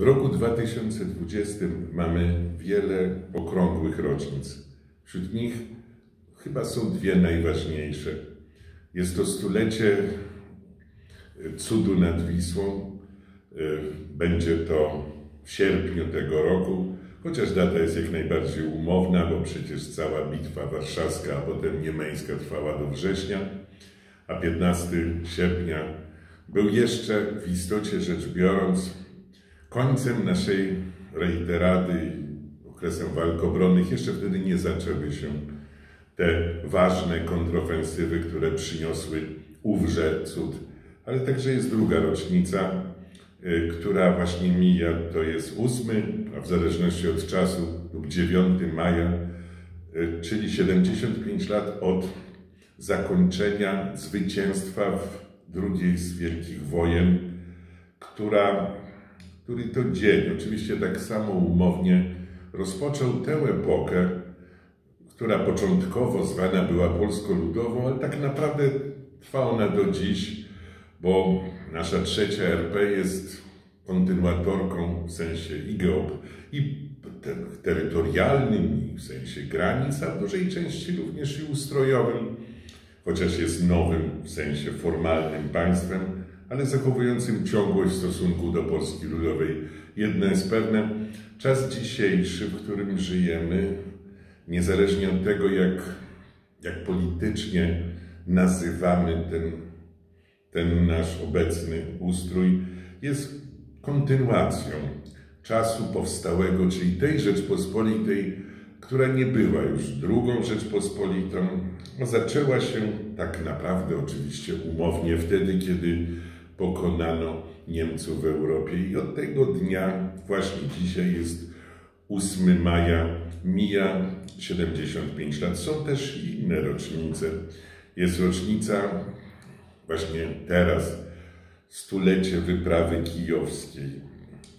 W roku 2020 mamy wiele okrągłych rocznic. Wśród nich chyba są dwie najważniejsze. Jest to stulecie cudu nad Wisłą. Będzie to w sierpniu tego roku, chociaż data jest jak najbardziej umowna, bo przecież cała bitwa warszawska, a potem niemeńska trwała do września, a 15 sierpnia był jeszcze w istocie rzecz biorąc końcem naszej reiterady okresem walk obronnych. Jeszcze wtedy nie zaczęły się te ważne kontrofensywy, które przyniosły ówrze cud. Ale także jest druga rocznica, y, która właśnie mija, to jest 8, a w zależności od czasu lub 9 maja, y, czyli 75 lat od zakończenia zwycięstwa w drugiej z wielkich wojen, która, który to dzień, oczywiście tak samo umownie, rozpoczął tę epokę, która początkowo zwana była Polską Ludową, ale tak naprawdę trwa ona do dziś, bo nasza trzecia RP jest kontynuatorką w sensie i geop, i terytorialnym, i w sensie granic, a w dużej części również i ustrojowym chociaż jest nowym w sensie formalnym państwem, ale zachowującym ciągłość w stosunku do Polski Ludowej. Jedno jest pewne, czas dzisiejszy, w którym żyjemy, niezależnie od tego, jak, jak politycznie nazywamy ten, ten nasz obecny ustrój, jest kontynuacją czasu powstałego, czyli tej Rzeczpospolitej, która nie była już drugą Rzeczpospolitą, zaczęła się tak naprawdę oczywiście umownie wtedy, kiedy pokonano Niemców w Europie i od tego dnia właśnie dzisiaj jest 8 maja, mija 75 lat. Są też inne rocznice. Jest rocznica właśnie teraz, stulecie wyprawy kijowskiej,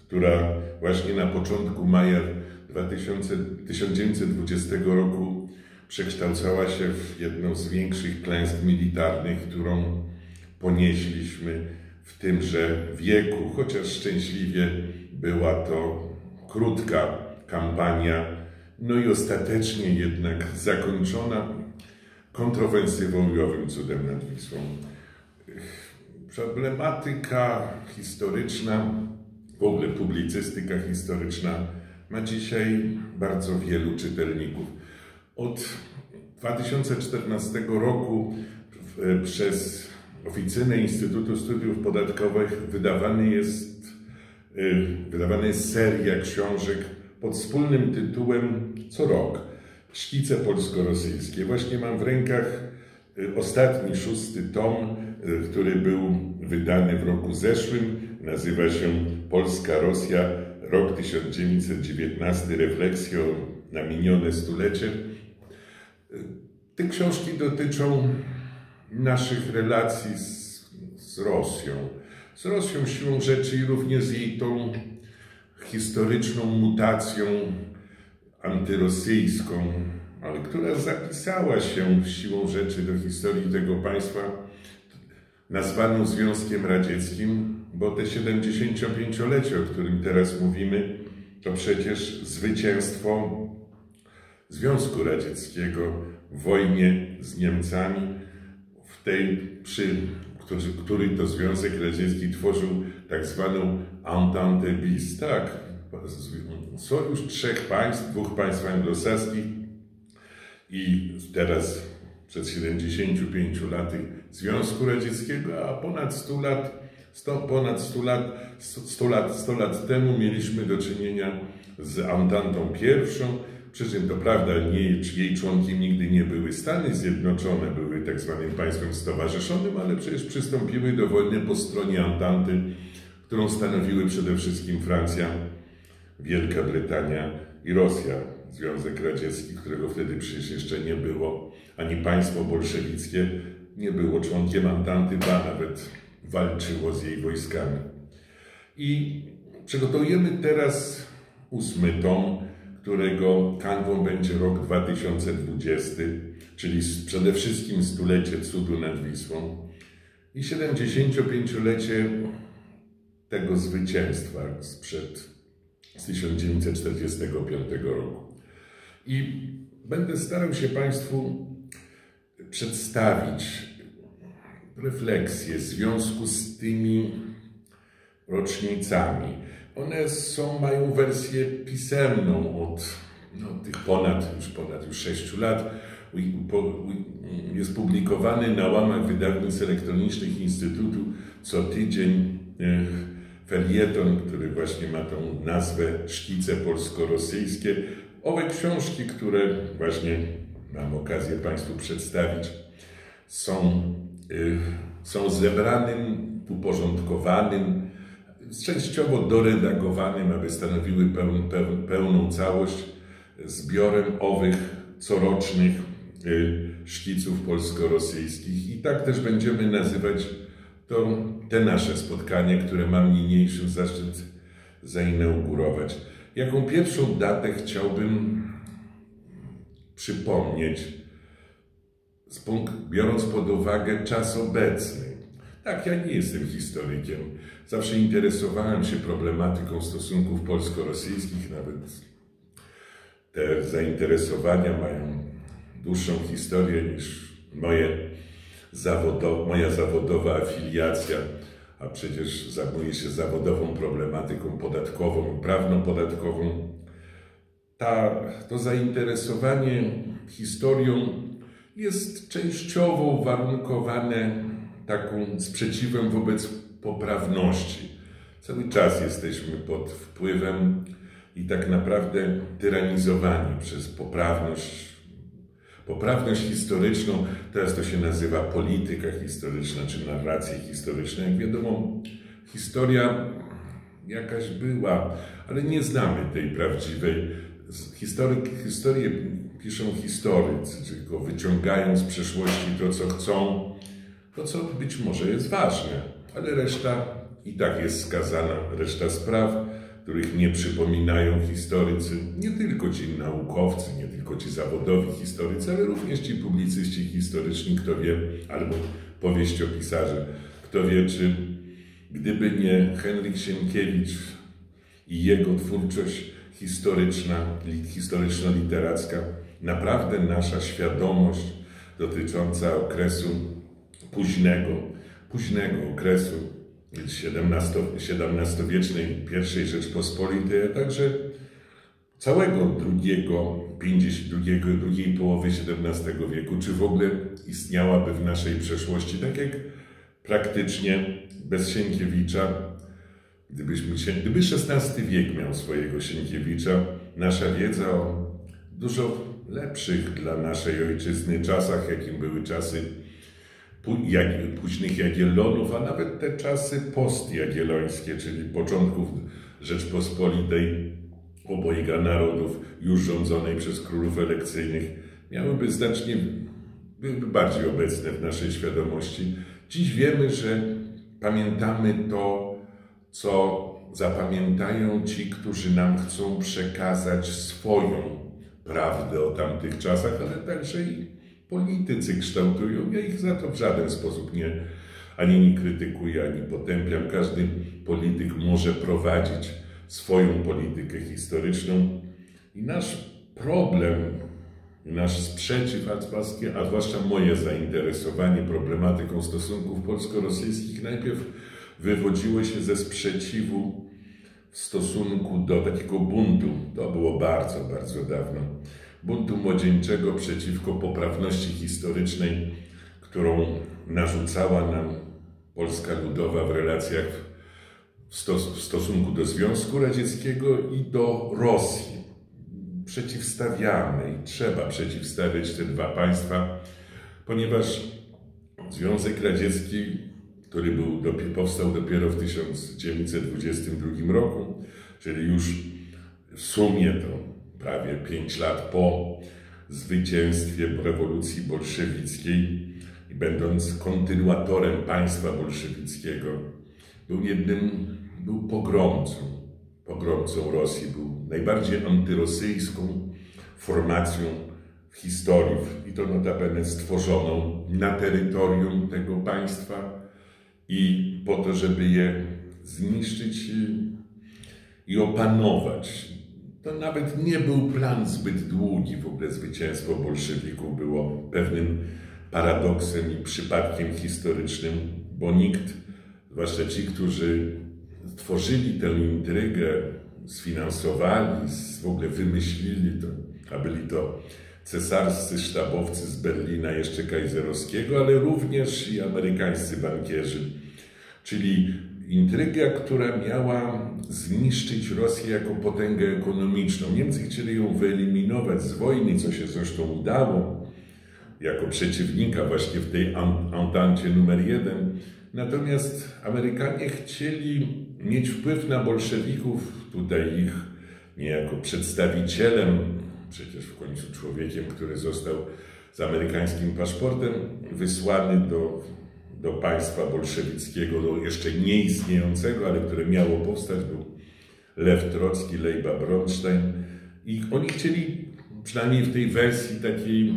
która właśnie na początku maja 2000, 1920 roku przekształcała się w jedną z większych klęsk militarnych, którą ponieśliśmy w tymże wieku, chociaż szczęśliwie była to krótka kampania, no i ostatecznie jednak zakończona kontrofensywą i owym cudem nad Wisłą. Problematyka historyczna, w ogóle publicystyka historyczna ma dzisiaj bardzo wielu czytelników. Od 2014 roku przez Oficynę Instytutu Studiów Podatkowych wydawany jest, y, wydawana jest seria książek pod wspólnym tytułem co rok Szkice polsko-rosyjskie. Właśnie mam w rękach y, ostatni, szósty tom, y, który był wydany w roku zeszłym. Nazywa się Polska-Rosja rok 1919, refleksją na minione stulecie. Te książki dotyczą naszych relacji z, z Rosją. Z Rosją siłą rzeczy i również z jej tą historyczną mutacją antyrosyjską, ale która zapisała się siłą rzeczy do historii tego państwa, nazwaną Związkiem Radzieckim, bo te 75-lecie, o którym teraz mówimy, to przecież zwycięstwo Związku Radzieckiego w wojnie z Niemcami, tej, przy, który, to Związek Radziecki tworzył tak zwaną Entente bis, tak, sojusz trzech państw, dwóch państw anglosaskich i teraz przed 75 laty Związku Radzieckiego, a ponad 100 lat 100, ponad 100 lat, 100 lat, 100 lat temu mieliśmy do czynienia z Antantą pierwszą, przy czym to prawda, nie, jej członkiem nigdy nie były Stany Zjednoczone, były tak zwanym państwem stowarzyszonym, ale przecież przystąpiły do wojny po stronie Antanty, którą stanowiły przede wszystkim Francja, Wielka Brytania i Rosja. Związek Radziecki, którego wtedy przecież jeszcze nie było, ani państwo bolszewickie nie było członkiem Antanty, ba nawet walczyło z jej wojskami. I przygotowujemy teraz ósmy tom, którego kanwą będzie rok 2020, czyli przede wszystkim stulecie cudu nad Wisłą i 75-lecie tego zwycięstwa sprzed z 1945 roku. I będę starał się Państwu przedstawić refleksję w związku z tymi rocznicami. One są, mają wersję pisemną od no, tych ponad, już ponad już 6 lat. Jest publikowany na łamach wydawnictw elektronicznych Instytutu co tydzień e, felieton, który właśnie ma tą nazwę Szkice polsko-rosyjskie. Owe książki, które właśnie mam okazję Państwu przedstawić, są, y, są zebranym, uporządkowanym, częściowo doredagowanym, aby stanowiły peł, peł, pełną całość zbiorem owych corocznych y, szkiców polsko-rosyjskich. I tak też będziemy nazywać to te nasze spotkanie, które mam niniejszy zaszczyt zainaugurować. Jaką pierwszą datę chciałbym przypomnieć, biorąc pod uwagę czas obecny. Tak, ja nie jestem historykiem. Zawsze interesowałem się problematyką stosunków polsko-rosyjskich, nawet te zainteresowania mają dłuższą historię niż moje moja zawodowa afiliacja, a przecież zajmuję się zawodową problematyką podatkową i prawną podatkową. Ta, to zainteresowanie historią jest częściowo uwarunkowane taką sprzeciwem wobec poprawności. Cały czas jesteśmy pod wpływem i tak naprawdę tyranizowani przez poprawność Poprawność historyczną, teraz to się nazywa polityka historyczna czy narracja historyczna. Jak wiadomo, historia jakaś była, ale nie znamy tej prawdziwej. Historyk, historię piszą historycy, tylko wyciągają z przeszłości to, co chcą, to, co być może jest ważne, ale reszta i tak jest skazana, reszta spraw których nie przypominają historycy, nie tylko ci naukowcy, nie tylko ci zawodowi historycy, ale również ci publicyści historyczni, kto wie, albo powieściopisarze, kto wie, czy gdyby nie Henryk Sienkiewicz i jego twórczość historyczna, historyczno-literacka, naprawdę nasza świadomość dotycząca okresu późnego, późnego okresu XVII-wiecznej pierwszej Rzeczpospolitej, a także całego drugiego, 52, drugiej połowy XVII wieku, czy w ogóle istniałaby w naszej przeszłości, tak jak praktycznie bez Sienkiewicza, gdybyśmy gdyby XVI wiek miał swojego Sienkiewicza, nasza wiedza o dużo lepszych dla naszej ojczyzny czasach, jakim były czasy późnych Jagiellonów, a nawet te czasy postjagiellońskie, czyli początków Rzeczpospolitej obojga narodów, już rządzonej przez królów elekcyjnych, miałyby znacznie, byłyby bardziej obecne w naszej świadomości. Dziś wiemy, że pamiętamy to, co zapamiętają ci, którzy nam chcą przekazać swoją prawdę o tamtych czasach, ale także i politycy kształtują. Ja ich za to w żaden sposób nie, ani nie krytykuję, ani potępiam. Każdy polityk może prowadzić swoją politykę historyczną i nasz problem, nasz sprzeciw, a zwłaszcza moje zainteresowanie problematyką stosunków polsko-rosyjskich najpierw wywodziło się ze sprzeciwu w stosunku do takiego buntu. To było bardzo, bardzo dawno buntu młodzieńczego przeciwko poprawności historycznej, którą narzucała nam Polska Ludowa w relacjach w, stos w stosunku do Związku Radzieckiego i do Rosji. Przeciwstawiamy i trzeba przeciwstawiać te dwa państwa, ponieważ Związek Radziecki, który był, powstał dopiero w 1922 roku, czyli już w sumie to prawie pięć lat po zwycięstwie rewolucji bolszewickiej i będąc kontynuatorem państwa bolszewickiego, był jednym, był pogromcą, pogromcą Rosji, był najbardziej antyrosyjską formacją w historii i to notabene stworzoną na terytorium tego państwa i po to, żeby je zniszczyć i opanować. To nawet nie był plan zbyt długi. W ogóle zwycięstwo bolszewików było pewnym paradoksem i przypadkiem historycznym, bo nikt, zwłaszcza ci, którzy tworzyli tę intrygę, sfinansowali, w ogóle wymyślili to, a byli to cesarscy sztabowcy z Berlina, jeszcze kajzerowskiego, ale również i amerykańscy bankierzy. Czyli intryga, która miała zniszczyć Rosję jako potęgę ekonomiczną. Niemcy chcieli ją wyeliminować z wojny, co się zresztą udało, jako przeciwnika właśnie w tej Entancie numer jeden. Natomiast Amerykanie chcieli mieć wpływ na bolszewików, tutaj ich niejako przedstawicielem, przecież w końcu człowiekiem, który został z amerykańskim paszportem wysłany do, do państwa bolszewickiego, do jeszcze nieistniejącego, ale które miało powstać, był Lew Trocki, Lejba Bronstein. I oni chcieli, przynajmniej w tej wersji takiej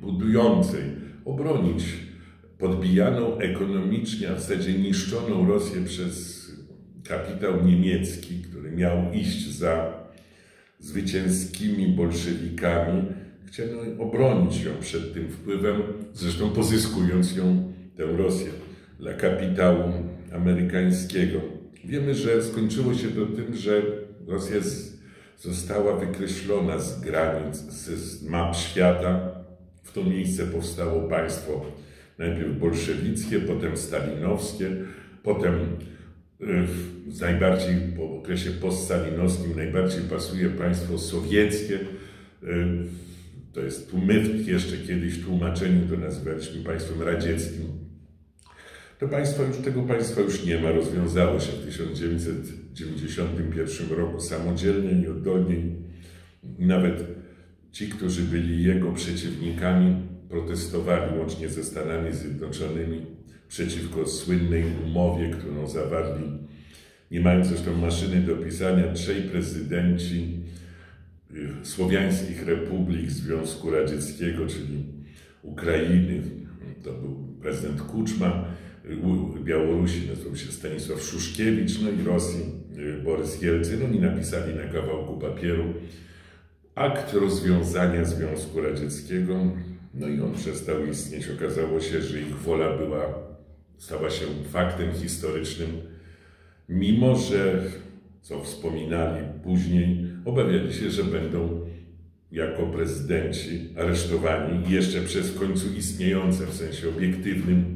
budującej, obronić podbijaną ekonomicznie, a w zasadzie niszczoną Rosję przez kapitał niemiecki, który miał iść za zwycięskimi bolszewikami, chciano obronić ją przed tym wpływem, zresztą pozyskując ją, tę Rosję, dla kapitału amerykańskiego. Wiemy, że skończyło się to tym, że Rosja została wykreślona z granic, z map świata. W to miejsce powstało państwo najpierw bolszewickie, potem stalinowskie, potem z najbardziej po okresie poststalinowskim najbardziej pasuje państwo sowieckie. To jest tu my jeszcze kiedyś w tłumaczeniu to nazywaliśmy państwem radzieckim. To państwo już, tego państwa już nie ma, rozwiązało się w 1991 roku samodzielnie i oddolnie. Nawet ci, którzy byli jego przeciwnikami, protestowali łącznie ze Stanami Zjednoczonymi przeciwko słynnej umowie, którą zawarli, nie mając zresztą maszyny do pisania, trzej prezydenci y, słowiańskich republik Związku Radzieckiego, czyli Ukrainy, to był prezydent Kuczma, Białorusi nazywał się Stanisław Szuszkiewicz, no i Rosji y, Borys Jelcyn. Oni napisali na kawałku papieru akt rozwiązania Związku Radzieckiego, no i on przestał istnieć. Okazało się, że ich wola była stała się faktem historycznym, mimo że, co wspominali później, obawiali się, że będą jako prezydenci aresztowani jeszcze przez w końcu istniejące w sensie obiektywnym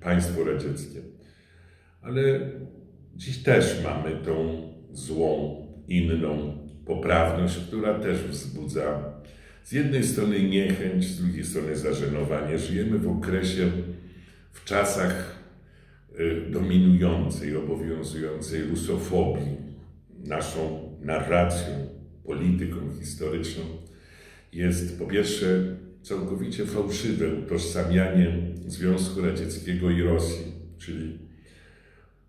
państwo radzieckie. Ale dziś też mamy tą złą, inną poprawność, która też wzbudza z jednej strony niechęć, z drugiej strony zażenowanie. Żyjemy w okresie, w czasach Y, dominującej, obowiązującej rusofobii, naszą narracją, polityką historyczną, jest po pierwsze całkowicie fałszywe utożsamianie Związku Radzieckiego i Rosji, czyli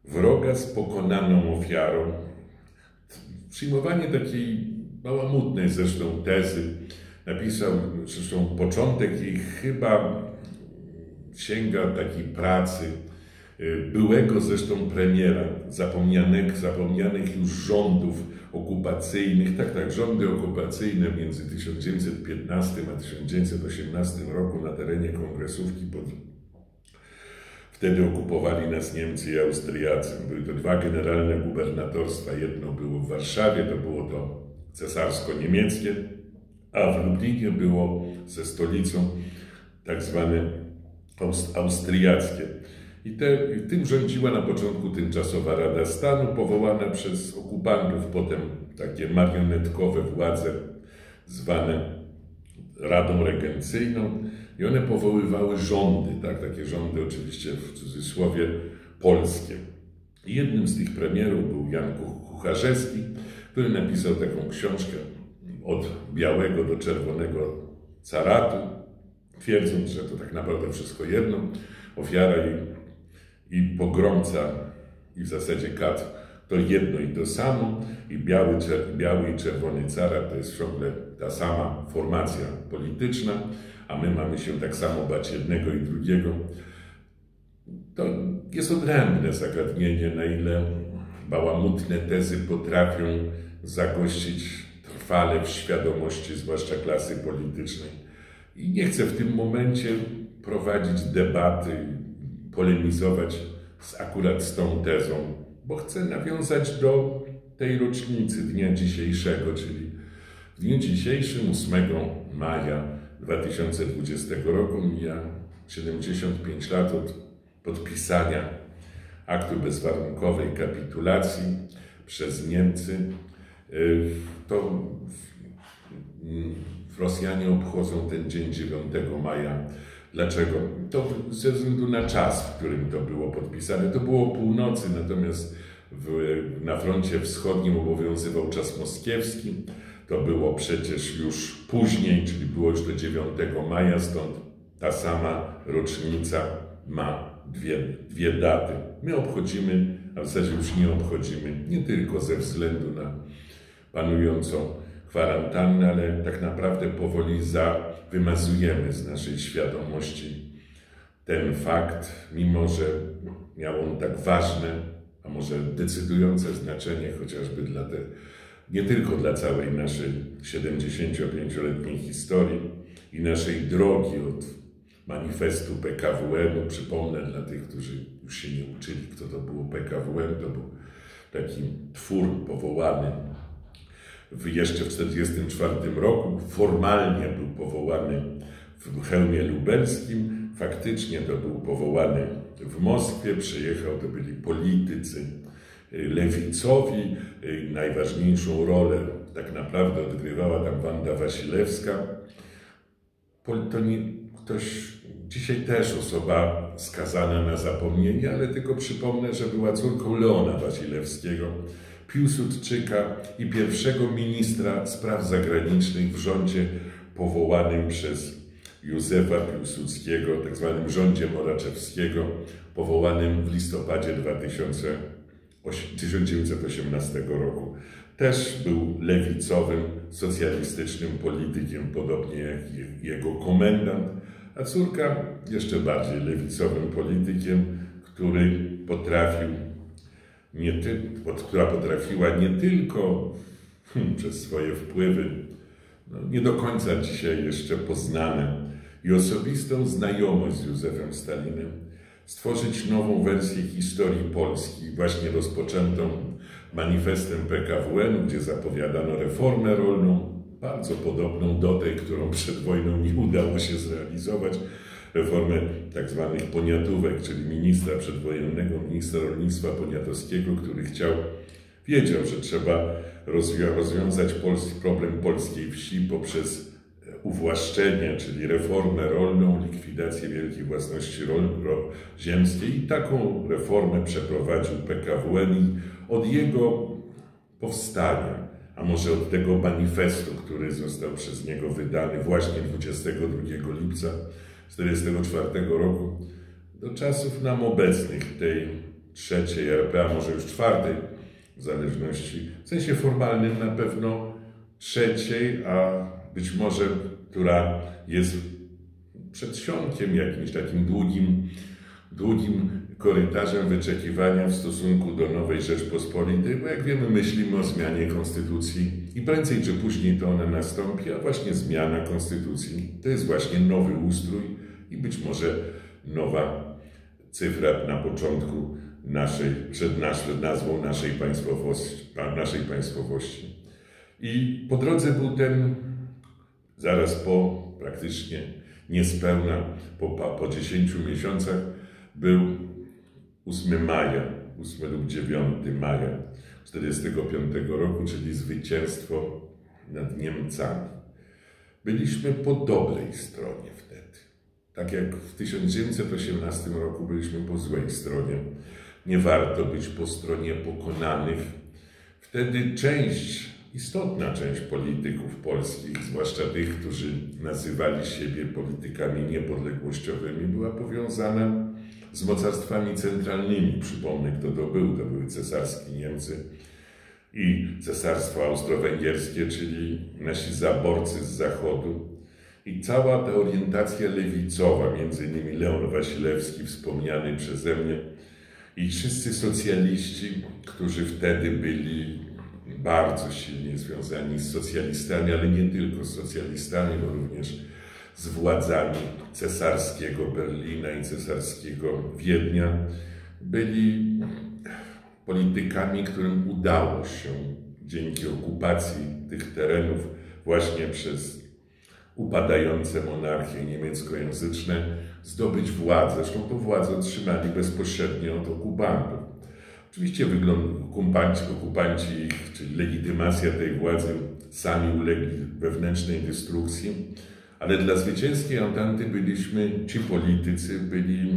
wroga z pokonaną ofiarą. Przyjmowanie takiej bałamutnej zresztą tezy, napisał zresztą początek jej chyba sięga takiej pracy byłego zresztą premiera, zapomnianych, zapomnianych już rządów okupacyjnych, tak, tak, rządy okupacyjne między 1915 a 1918 roku na terenie kongresówki pod Wtedy okupowali nas Niemcy i Austriacy. Były to dwa generalne gubernatorstwa. Jedno było w Warszawie, to było to cesarsko-niemieckie, a w Lublinie było ze stolicą tak zwane austriackie. I, te, tym rządziła na początku tymczasowa Rada Stanu, powołana przez okupantów, potem takie marionetkowe władze zwane Radą Regencyjną. I one powoływały rządy, tak, takie rządy oczywiście w cudzysłowie polskie. I jednym z tych premierów był Jan Kucharzewski, który napisał taką książkę od białego do czerwonego caratu, twierdząc, że to tak naprawdę wszystko jedno, ofiara i i pogromca i w zasadzie kat to jedno i to samo i biały, biały i czerwony cara to jest ciągle ta sama formacja polityczna, a my mamy się tak samo bać jednego i drugiego. To jest odrębne zagadnienie, na ile bałamutne tezy potrafią zagościć trwale w świadomości, zwłaszcza klasy politycznej. I nie chcę w tym momencie prowadzić debaty, polemizować z, akurat z tą tezą, bo chcę nawiązać do tej rocznicy dnia dzisiejszego, czyli w dniu dzisiejszym, 8 maja 2020 roku, mija 75 lat od podpisania aktu bezwarunkowej kapitulacji przez Niemcy. To Rosjanie obchodzą ten dzień 9 maja. Dlaczego? To ze względu na czas, w którym to było podpisane. To było północy, natomiast w, na froncie wschodnim obowiązywał czas moskiewski. To było przecież już później, czyli było już do 9 maja, stąd ta sama rocznica ma dwie, dwie daty. My obchodzimy, a w zasadzie już nie obchodzimy, nie tylko ze względu na panującą kwarantannę, ale tak naprawdę powoli za, wymazujemy z naszej świadomości ten fakt, mimo że miał on tak ważne, a może decydujące znaczenie chociażby dla te, nie tylko dla całej naszej 75-letniej historii i naszej drogi od manifestu PKWN. Przypomnę dla tych, którzy już się nie uczyli, kto to było PKWN. To był taki twór powołany w, jeszcze w 1944 roku. Formalnie był powołany w Chełmie Lubelskim. Faktycznie to był powołany w Moskwie. Przyjechał, to byli politycy y, lewicowi. Y, najważniejszą rolę tak naprawdę odgrywała tam Wanda Wasilewska. To nie, ktoś, dzisiaj też osoba skazana na zapomnienie, ale tylko przypomnę, że była córką Leona Wasilewskiego, Piłsudczyka i pierwszego ministra spraw zagranicznych w rządzie powołanym przez Józefa Piłsudskiego, tak zwanym rządzie Moraczewskiego, powołanym w listopadzie 2000, 1918 roku. Też był lewicowym, socjalistycznym politykiem, podobnie jak jego komendant, a córka jeszcze bardziej lewicowym politykiem, który potrafił nie ty, która potrafiła nie tylko hmm, przez swoje wpływy, no, nie do końca dzisiaj jeszcze poznane, i osobistą znajomość z Józefem Stalinem, stworzyć nową wersję historii Polski, właśnie rozpoczętą manifestem PKWN, gdzie zapowiadano reformę rolną, bardzo podobną do tej, którą przed wojną nie udało się zrealizować, reformę tak zwanych poniatówek, czyli ministra przedwojennego, ministra rolnictwa poniatowskiego, który chciał, wiedział, że trzeba rozwiązać polski, problem polskiej wsi poprzez uwłaszczenie, czyli reformę rolną, likwidację wielkiej własności rol, ro, ziemskiej. I taką reformę przeprowadził PKWN od jego powstania, a może od tego manifestu, który został przez niego wydany właśnie 22 lipca 1944 roku, do czasów nam obecnych, tej trzeciej RP, a może już czwartej, w zależności, w sensie formalnym na pewno trzeciej, a być może, która jest przedsionkiem jakimś takim długim, długim korytarzem wyczekiwania w stosunku do nowej Rzeczpospolitej, bo jak wiemy, myślimy o zmianie konstytucji i prędzej czy później to ona nastąpi, a właśnie zmiana konstytucji to jest właśnie nowy ustrój i być może nowa cyfra na początku naszej, przed, przed nazwą naszej państwowości, naszej państwowości. I po drodze był ten zaraz po praktycznie niespełna, po, po 10 miesiącach, był 8 maja, 8 lub 9 maja 1945 roku, czyli zwycięstwo nad Niemcami. Byliśmy po dobrej stronie wtedy. Tak jak w 1918 roku byliśmy po złej stronie. Nie warto być po stronie pokonanych. Wtedy część istotna część polityków polskich, zwłaszcza tych, którzy nazywali siebie politykami niepodległościowymi, była powiązana z mocarstwami centralnymi. Przypomnę, kto to był. To były cesarskie Niemcy i cesarstwo austro-węgierskie, czyli nasi zaborcy z zachodu. I cała ta orientacja lewicowa, między innymi Leon Wasilewski, wspomniany przeze mnie, I wszyscy socjaliści, którzy wtedy byli bardzo silnie związani z socjalistami, ale nie tylko z socjalistami, bo również z władzami cesarskiego Berlina i cesarskiego Wiednia, byli politykami, którym udało się dzięki okupacji tych terenów właśnie przez upadające monarchie niemieckojęzyczne zdobyć władzę. Zresztą tą władzę otrzymali bezpośrednio od okupantów. Oczywiście okupanci, okupanci ich, czyli legitymacja tej władzy, sami ulegli wewnętrznej destrukcji, ale dla zwycięskiej Antanty byliśmy, ci politycy byli,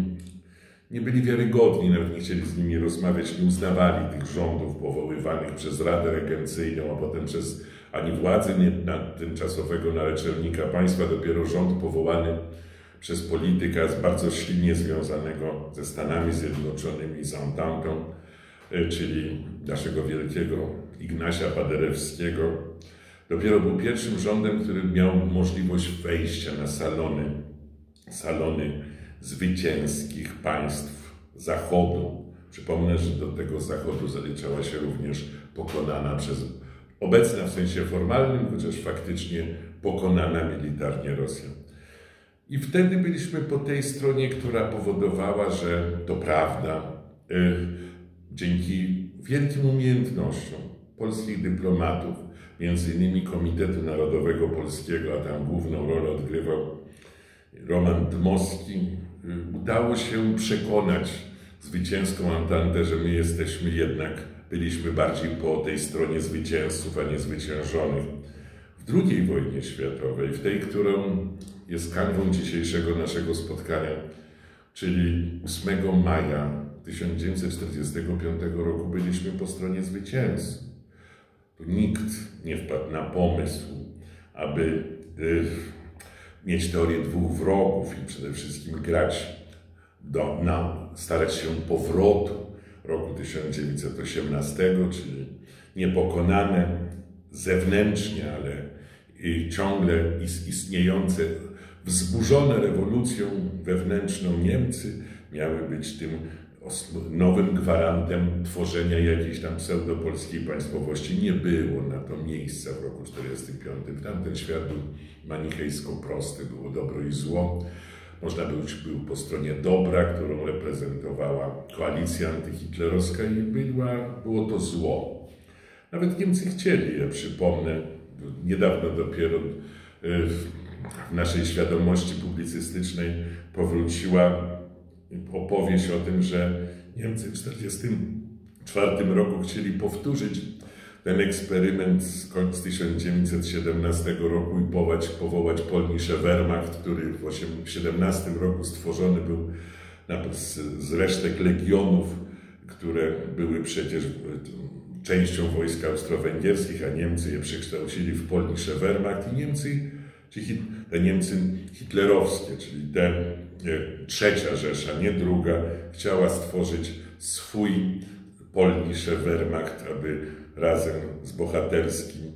nie byli wiarygodni, nawet nie chcieli z nimi rozmawiać, nie uznawali tych rządów powoływanych przez Radę Regencyjną, a potem przez ani władzy tymczasowego naczelnika państwa, dopiero rząd powołany przez polityka bardzo silnie związanego ze Stanami Zjednoczonymi, z Antantą, czyli naszego wielkiego Ignasia Paderewskiego, dopiero był pierwszym rządem, który miał możliwość wejścia na salony, salony zwycięskich państw Zachodu. Przypomnę, że do tego Zachodu zaliczała się również pokonana przez obecna w sensie formalnym, chociaż faktycznie pokonana militarnie Rosja. I wtedy byliśmy po tej stronie, która powodowała, że to prawda, y, dzięki wielkim umiejętnościom polskich dyplomatów, między innymi Komitetu Narodowego Polskiego, a tam główną rolę odgrywał Roman Dmowski, y, udało się przekonać zwycięską Antantę, że my jesteśmy jednak, byliśmy bardziej po tej stronie zwycięzców, a nie zwyciężonych. W II wojnie światowej, w tej, którą jest kanwą dzisiejszego naszego spotkania, czyli 8 maja 1945 roku byliśmy po stronie zwycięzców. Nikt nie wpadł na pomysł, aby y, mieć teorię dwóch wrogów i przede wszystkim grać, do, na, starać się powrotu roku 1918, czyli niepokonane zewnętrznie, ale ciągle istniejące, wzburzone rewolucją wewnętrzną Niemcy miały być tym nowym gwarantem tworzenia jakiejś tam pseudopolskiej państwowości. Nie było na to miejsca w roku 1945. Tamten świat był manichejsko prosty, było dobro i zło. Można być był po stronie dobra, którą reprezentowała koalicja antyhitlerowska i była, było to zło. Nawet Niemcy chcieli, ja przypomnę, niedawno dopiero y, w naszej świadomości publicystycznej powróciła opowieść o tym, że Niemcy w 1944 roku chcieli powtórzyć ten eksperyment z, z 1917 roku i powołać, powołać Polnische Wehrmacht, który w 1917 roku stworzony był z, z resztek legionów, które były przecież częścią wojsk austro-węgierskich, a Niemcy je przekształcili w Polnische Wehrmacht i Niemcy, czyli te Niemcy hitlerowskie, czyli te trzecia Rzesza, nie druga, chciała stworzyć swój Polnische Wehrmacht, aby razem z bohaterskim,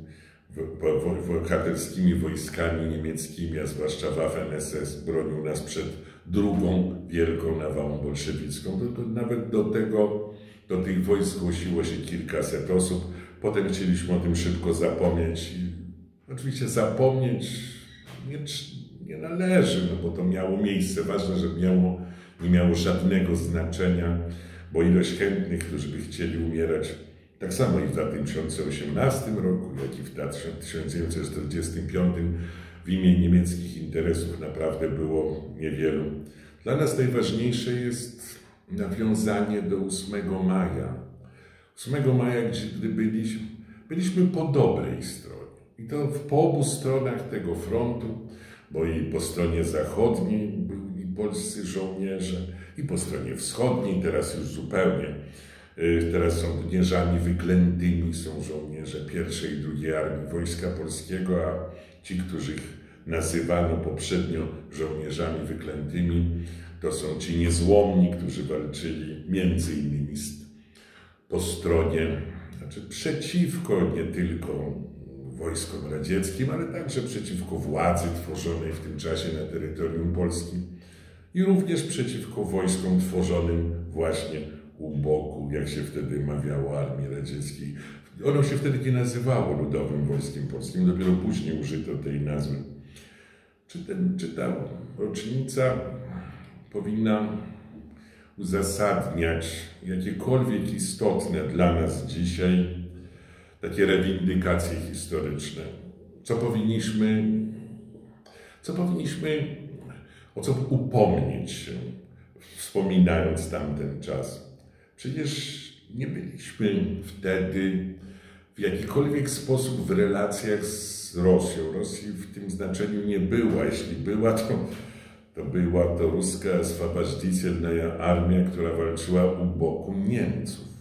bohaterskimi wojskami niemieckimi, a zwłaszcza Waffen-SS, bronił nas przed drugą wielką nawałą bolszewicką. To, to nawet do tego, do tych wojsk zgłosiło się kilkaset osób. Potem chcieliśmy o tym szybko zapomnieć i oczywiście zapomnieć nie, nie należy, no bo to miało miejsce. Ważne, że miało, nie miało żadnego znaczenia, bo ilość chętnych, którzy by chcieli umierać, tak samo i w 2018 roku, jak i w 1945 w imię niemieckich interesów naprawdę było niewielu. Dla nas najważniejsze jest nawiązanie do 8 maja. 8 maja, gdy byliśmy, byliśmy po dobrej stronie. I to po obu stronach tego frontu bo i po stronie zachodniej byli polscy żołnierze, i po stronie wschodniej, teraz już zupełnie. Y, teraz są żołnierzami wyklętymi, są żołnierze pierwszej i drugiej armii Wojska Polskiego, a ci, których nazywano poprzednio żołnierzami wyklętymi, to są ci niezłomni, którzy walczyli między innymi po stronie, znaczy przeciwko nie tylko wojskom radzieckim, ale także przeciwko władzy tworzonej w tym czasie na terytorium Polski i również przeciwko wojskom tworzonym właśnie u boku, jak się wtedy mawiało Armii Radzieckiej. Ono się wtedy nie nazywało Ludowym Wojskiem Polskim, dopiero później użyto tej nazwy. Czy, ten, czy ta rocznica powinna uzasadniać jakiekolwiek istotne dla nas dzisiaj takie rewindykacje historyczne? Co powinniśmy, co powinniśmy, o co upomnieć się, wspominając tamten czas? Przecież nie byliśmy wtedy w jakikolwiek sposób w relacjach z Rosją. Rosji w tym znaczeniu nie była. Jeśli była, to, to była to ruska swabazdicenna armia, która walczyła u boku Niemców.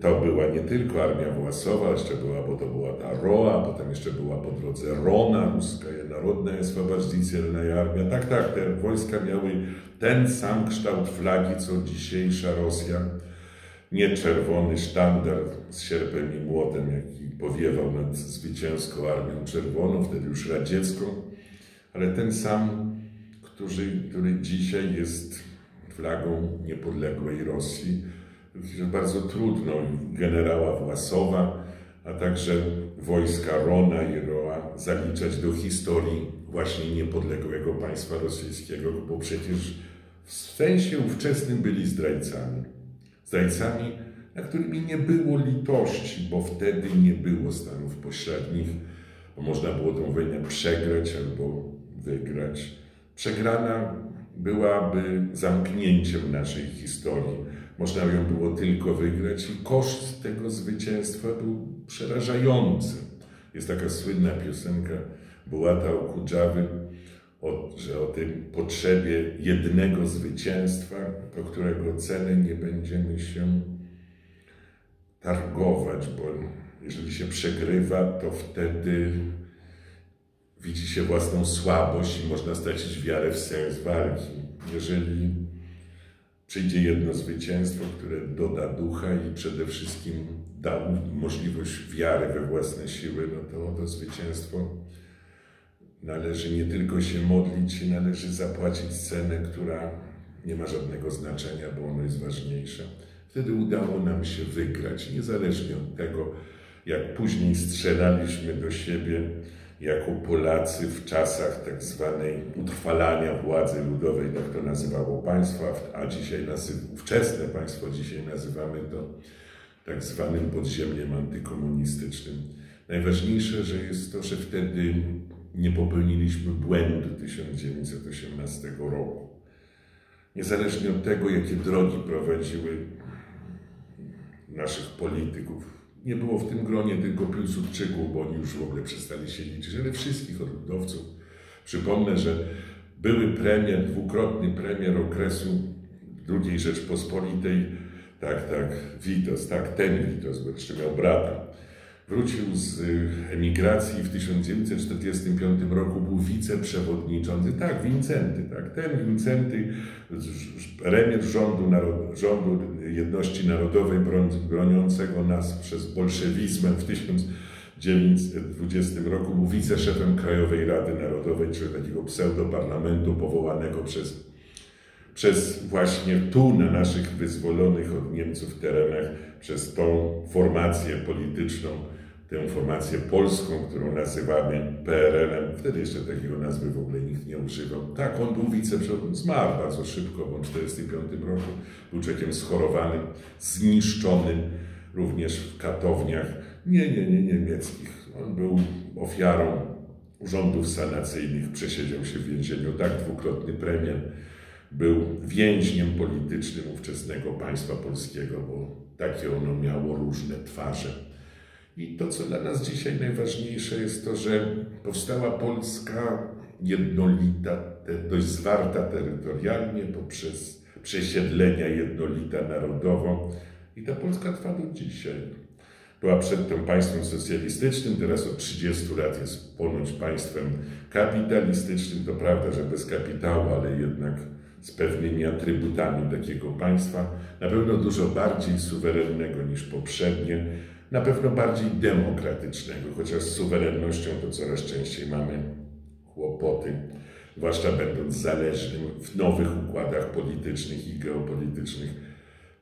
To była nie tylko Armia Własowa, jeszcze była, bo to była ta ROA, potem jeszcze była po drodze RONA, Ruska Narodna Oswobodzicielna Armia. Tak, tak, te wojska miały ten sam kształt flagi, co dzisiejsza Rosja. Nie czerwony sztandar z sierpem i młotem, jaki powiewał nad zwycięską Armią Czerwoną, wtedy już radziecką, ale ten sam, który, który dzisiaj jest flagą niepodległej Rosji bardzo trudno generała Własowa, a także wojska Rona i Roa zaliczać do historii właśnie niepodległego państwa rosyjskiego, bo przecież w sensie ówczesnym byli zdrajcami zdrajcami, na którymi nie było litości, bo wtedy nie było stanów pośrednich, bo można było tę wojnę przegrać albo wygrać. Przegrana byłaby zamknięciem naszej historii. Można ją było tylko wygrać i koszt tego zwycięstwa był przerażający. Jest taka słynna piosenka Bułata Okudżawy, o, że o tym potrzebie jednego zwycięstwa, po którego cenę nie będziemy się targować, bo jeżeli się przegrywa, to wtedy widzi się własną słabość i można stracić wiarę w sens walki. Jeżeli przyjdzie jedno zwycięstwo, które doda ducha i przede wszystkim da możliwość wiary we własne siły, no to to zwycięstwo Należy nie tylko się modlić, należy zapłacić cenę, która nie ma żadnego znaczenia, bo ono jest ważniejsze. Wtedy udało nam się wygrać, niezależnie od tego, jak później strzelaliśmy do siebie jako Polacy w czasach tak zwanej utrwalania władzy ludowej, tak to nazywało państwo, a dzisiaj ówczesne państwo dzisiaj nazywamy to tak zwanym podziemiem antykomunistycznym. Najważniejsze, że jest to, że wtedy nie popełniliśmy błędu 1918 roku. Niezależnie od tego, jakie drogi prowadziły naszych polityków. Nie było w tym gronie tylko Piłsudczyków, bo oni już w ogóle przestali się liczyć, ale wszystkich od ludowców. Przypomnę, że były premier, dwukrotny premier okresu II Rzeczpospolitej, tak, tak, Witos, tak, ten Witos, bo jeszcze miał brata Wrócił z y, emigracji w 1945 roku, był wiceprzewodniczący, tak, Wincenty, tak, ten Wincenty, premier rządu, rządu jedności narodowej broniącego nas przez bolszewizmem w 1920 roku, był wiceszefem Krajowej Rady Narodowej, czyli takiego pseudoparlamentu powołanego przez przez właśnie tu, na naszych wyzwolonych od Niemców terenach, przez tą formację polityczną, tę formację polską, którą nazywamy PRL-em. Wtedy jeszcze takiego nazwy w ogóle nikt nie używał. Tak, on był wiceprzewodniczącym, zmarł bardzo szybko, bo w 1945 roku był człowiekiem schorowanym, zniszczonym, również w katowniach, nie, nie, nie niemieckich. On był ofiarą urządów sanacyjnych, przesiedział się w więzieniu, tak, dwukrotny premier był więźniem politycznym ówczesnego państwa polskiego, bo takie ono miało różne twarze. I to, co dla nas dzisiaj najważniejsze, jest to, że powstała Polska jednolita, dość zwarta terytorialnie poprzez przesiedlenia jednolita narodowo. I ta Polska trwa do dzisiaj. Była przedtem państwem socjalistycznym, teraz od 30 lat jest ponoć państwem kapitalistycznym. To prawda, że bez kapitału, ale jednak z pewnymi atrybutami takiego państwa, na pewno dużo bardziej suwerennego niż poprzednie, na pewno bardziej demokratycznego, chociaż z suwerennością to coraz częściej mamy kłopoty, zwłaszcza będąc zależnym w nowych układach politycznych i geopolitycznych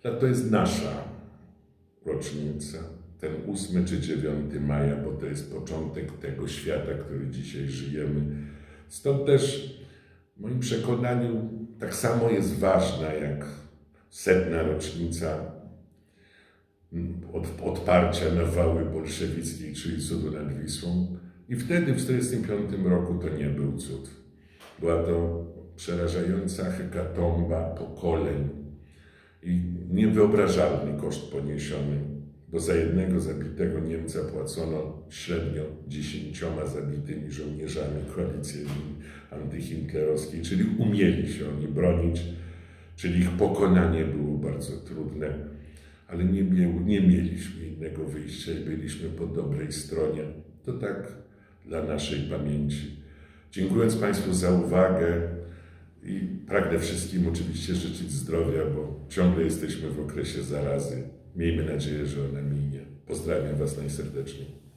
To jest nasza rocznica, ten 8 czy 9 maja, bo to jest początek tego świata, który dzisiaj żyjemy. Stąd też w moim przekonaniu tak samo jest ważna jak setna rocznica od, odparcia nawały bolszewickiej, czyli cudu nad Wisłą. I wtedy, w 1945 roku, to nie był cud. Była to przerażająca hekatomba pokoleń i niewyobrażalny koszt poniesiony, bo za jednego zabitego Niemca płacono średnio dziesięcioma zabitymi żołnierzami koalicji antyhitlerowskiej, czyli umieli się oni bronić, czyli ich pokonanie było bardzo trudne, ale nie, nie mieliśmy innego wyjścia i byliśmy po dobrej stronie. To tak dla naszej pamięci. Dziękując Państwu za uwagę i pragnę wszystkim oczywiście życzyć zdrowia, bo ciągle jesteśmy w okresie zarazy. Miejmy nadzieję, że ona minie. Pozdrawiam Was najserdeczniej.